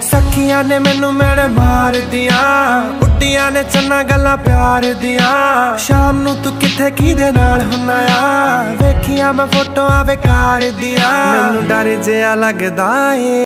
ਸਖੀਆਂ ਨੇ ਮੈਨੂੰ ਮੇੜ ਮਾਰਦੀਆਂ ਉੱਡੀਆਂ ਨੇ ਚੰਨਾ ਗੱਲਾਂ ਪਿਆਰ ਦੀਆਂ। ਸ਼ਾਮ ਨੂੰ ਤੂੰ ਕਿੱਥੇ ਕਿਹਦੇ ਨਾਲ ਹੁੰਨਾ ਆ? ਵੇਖੀਆਂ ਮੈਂ ਫੋਟੋਆਂ ਬੇਕਾਰ ਦੀਆਂ। ਮੈਨੂੰ ਡਰ ਜਿਹਾ ਲੱਗਦਾ ਏ।